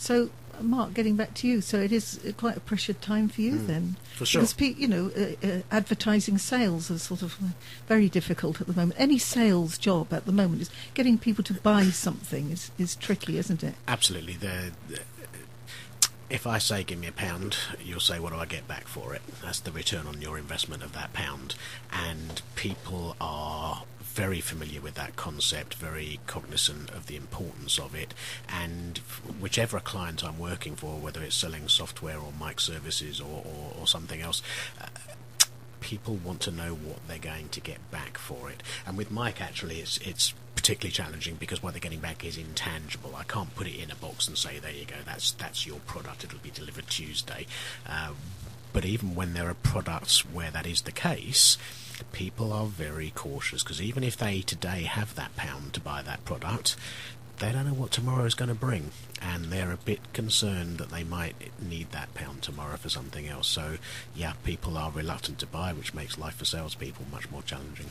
So, Mark, getting back to you, so it is uh, quite a pressured time for you Mm, then. for sure. Because, you know, uh, uh, advertising sales are sort of uh, very difficult at the moment. Any sales job at the moment is getting people to buy something is, is tricky, isn't it? Absolutely. The, the- if I say give me a pound, you'll say what do I get back for it? That's the return on your investment of that pound. And people are very familiar with that concept, very cognizant of the importance of it. And whichever client I'm working for, whether it's selling software or mic services or, or, or something else, uh, people want to know what they're going to get back for it. And with Mike, actually, it's it's particularly challenging because what they're getting back is intangible. I can't put it in a box and say, "There you go, that's that's your product. It'll be delivered Tuesday." Uh, but even when there are products where that is the case, people are very cautious because even if they today have that pound to buy that product, they don't know what tomorrow is going to bring, and they're a bit concerned that they might need that pound tomorrow for something else. So, yeah, people are reluctant to buy, which makes life for salespeople much more challenging.